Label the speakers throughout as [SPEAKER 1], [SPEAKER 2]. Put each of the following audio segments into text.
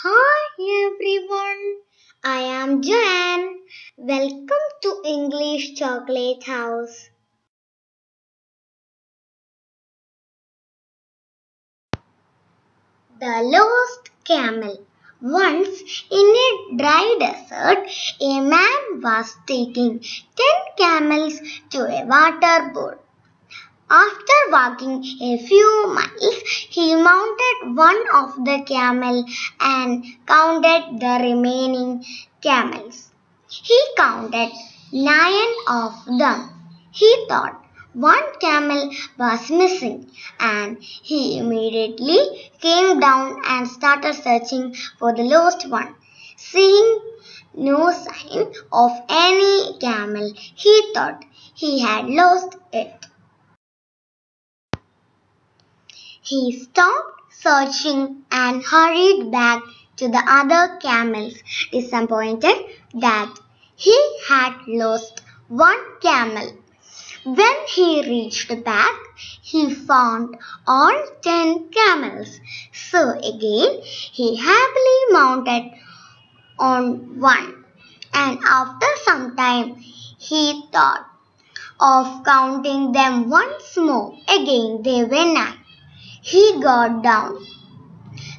[SPEAKER 1] Hi everyone, I am Joanne. Welcome to English Chocolate House. The Lost Camel. Once in a dry desert, a man was taking ten camels to a water board. After walking a few miles, he mounted one of the camel and counted the remaining camels. He counted nine of them. He thought one camel was missing and he immediately came down and started searching for the lost one. Seeing no sign of any camel, he thought he had lost it. He stopped searching and hurried back to the other camels, disappointed that he had lost one camel. When he reached back, he found all ten camels. So again, he happily mounted on one. And after some time, he thought of counting them once more. Again, they were nine. He got down.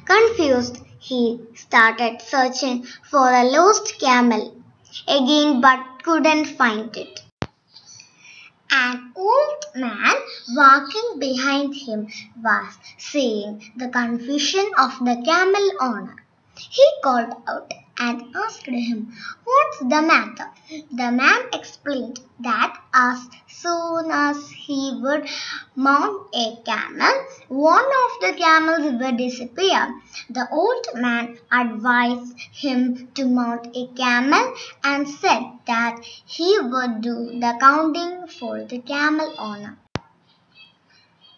[SPEAKER 1] Confused, he started searching for a lost camel again but couldn't find it. An old man walking behind him was seeing the confusion of the camel owner. He called out and asked him, What's the matter? The man explained that as soon as he would mount a camel, one of the camels would disappear. The old man advised him to mount a camel and said that he would do the counting for the camel owner.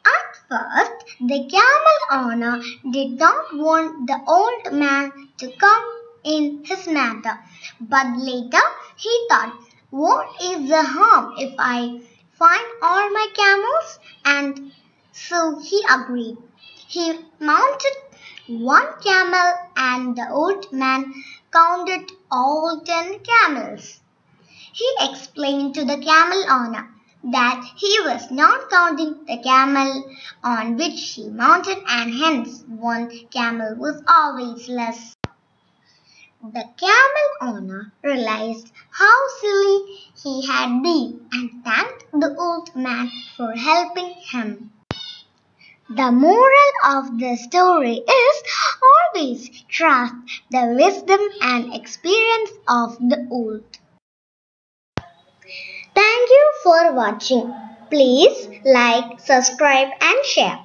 [SPEAKER 1] At first, the camel owner did not want the old man to come in his matter, but later he thought, what is the harm if I find all my camels? And so he agreed. He mounted one camel and the old man counted all ten camels. He explained to the camel owner that he was not counting the camel on which he mounted and hence one camel was always less. The camel owner realized how silly he had been and thanked the old man for helping him. The moral of the story is always trust the wisdom and experience of the old. Thank you for watching. Please like, subscribe and share.